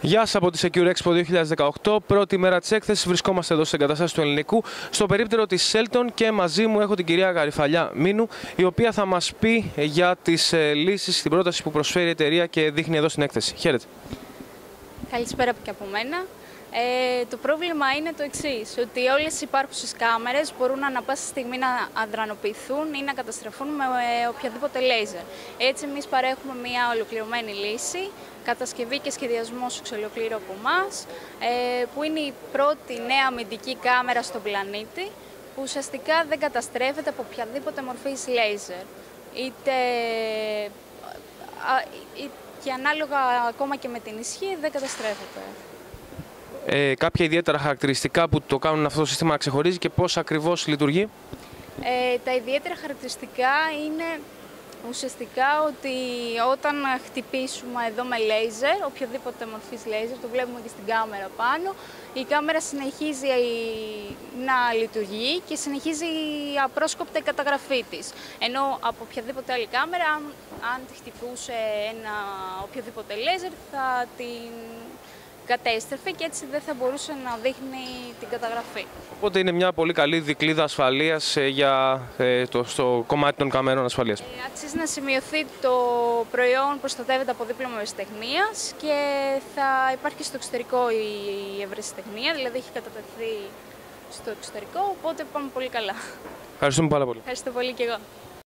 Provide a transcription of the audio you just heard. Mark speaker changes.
Speaker 1: Γεια σας από τη Secure Expo 2018. Πρώτη μέρα της έκθεσης. Βρισκόμαστε εδώ στι εγκαταστάσει του Ελληνικού, στο περίπτερο της Σέλτον και μαζί μου έχω την κυρία Γαριφαλιά Μίνου, η οποία θα μας πει για τις ε, λύσεις στην πρόταση που προσφέρει η εταιρεία και δείχνει εδώ στην έκθεση. Χαίρετε.
Speaker 2: Καλησπέρα και από μένα. Ε, το πρόβλημα είναι το εξής, ότι όλες οι υπάρχουσες κάμερες μπορούν ανα πάσα στιγμή να αδρανοποιηθούν ή να καταστραφούν με ε, οποιαδήποτε λέιζερ. Έτσι εμείς παρέχουμε μια ολοκληρωμένη λύση, κατασκευή και σχεδιασμός σε ολοκλήρω από εμάς, ε, που είναι η πρώτη νέα αμυντική κάμερα στον πλανήτη, που ουσιαστικά δεν καταστρέφεται από οποιαδήποτε μορφή λέιζερ. Είτε και ανάλογα ακόμα και με την ισχύ δεν καταστρέφεται
Speaker 1: ε, κάποια ιδιαίτερα χαρακτηριστικά που το κάνουν αυτό το σύστημα να ξεχωρίζει και πώς ακριβώς λειτουργεί;
Speaker 2: Ε, τα ιδιαίτερα χαρακτηριστικά είναι ουσιαστικά ότι όταν χτυπήσουμε εδώ με λέιζερ, οποιοδήποτε μορφής λέιζερ, το βλέπουμε και στην κάμερα πάνω, η κάμερα συνεχίζει να λειτουργεί και συνεχίζει απρόσκοπτα η καταγραφή της. Ενώ από οποιαδήποτε άλλη κάμερα, αν, αν τη χτυπούσε ένα οποιοδήποτε λέιζερ, θα την κατέστρεφε και έτσι δεν θα μπορούσε να δείχνει την καταγραφή.
Speaker 1: Οπότε είναι μια πολύ καλή δικλίδα ασφαλείας ε, για ε, το, στο κομμάτι των καμερών ασφαλείας. Ε,
Speaker 2: αξίζει να σημειωθεί το προϊόν προστατεύεται από δίπλωμα ευρεσιτεχνίας και θα υπάρχει στο εξωτερικό η ευρεσιτεχνία, δηλαδή έχει κατατεθεί στο εξωτερικό, οπότε πάμε πολύ καλά.
Speaker 1: Ευχαριστούμε πάρα πολύ.
Speaker 2: Ευχαριστώ πολύ και εγώ.